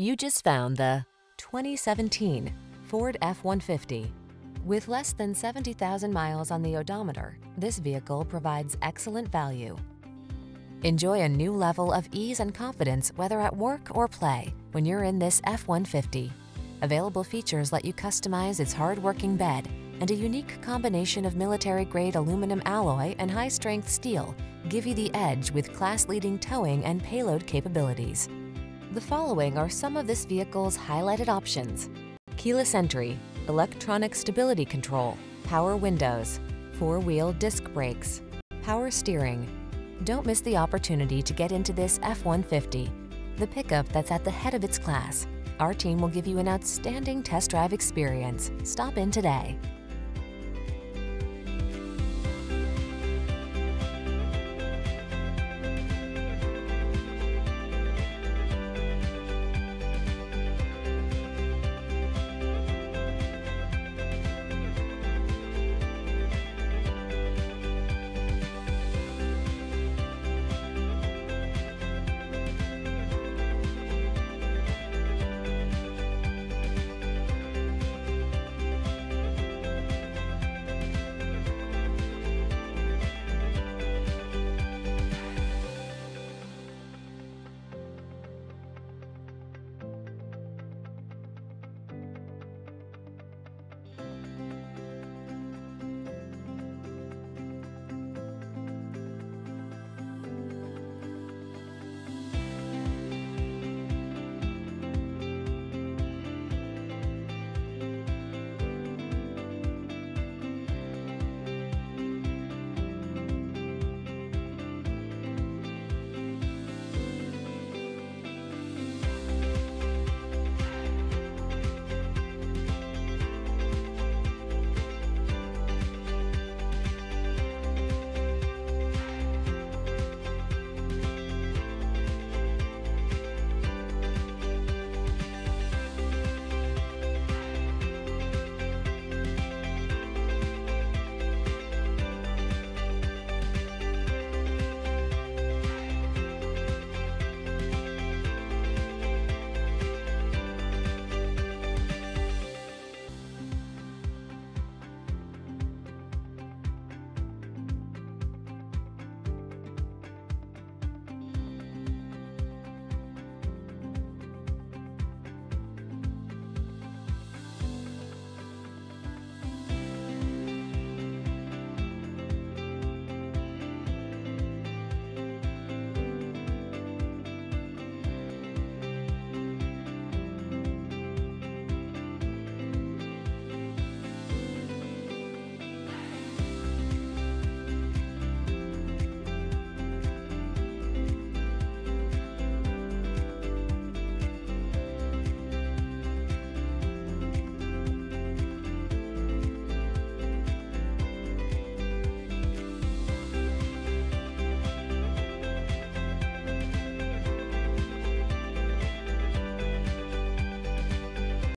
You just found the 2017 Ford F-150. With less than 70,000 miles on the odometer, this vehicle provides excellent value. Enjoy a new level of ease and confidence whether at work or play when you're in this F-150. Available features let you customize its hard-working bed and a unique combination of military-grade aluminum alloy and high-strength steel give you the edge with class-leading towing and payload capabilities. The following are some of this vehicle's highlighted options. Keyless entry, electronic stability control, power windows, four-wheel disc brakes, power steering. Don't miss the opportunity to get into this F-150, the pickup that's at the head of its class. Our team will give you an outstanding test drive experience. Stop in today.